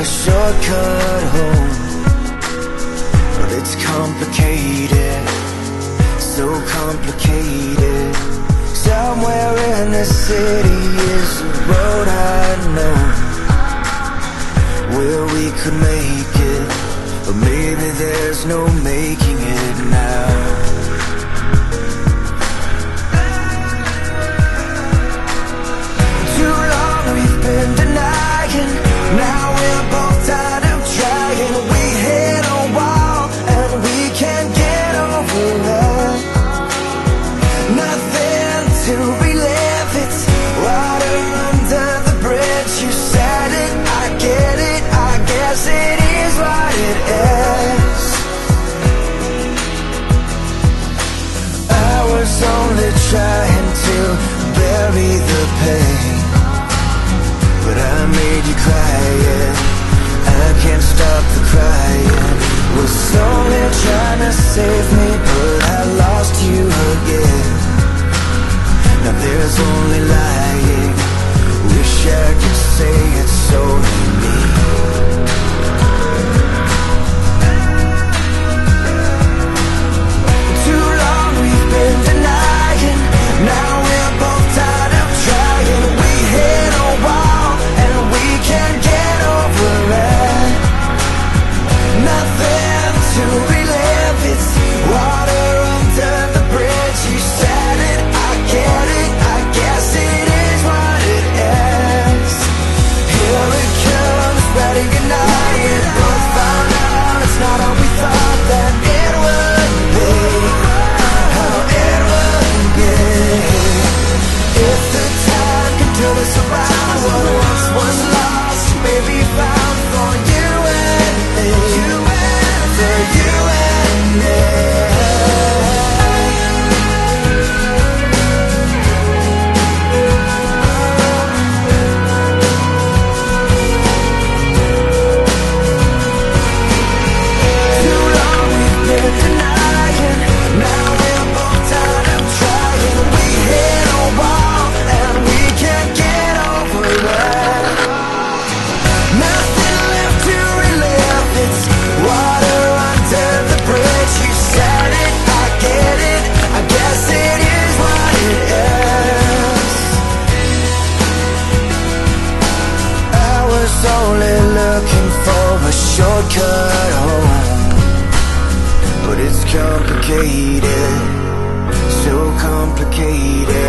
a shortcut home. But it's complicated So complicated. Somewhere in the city is a road I know. Where we could make it But maybe there's no only it's complicated. So complicated.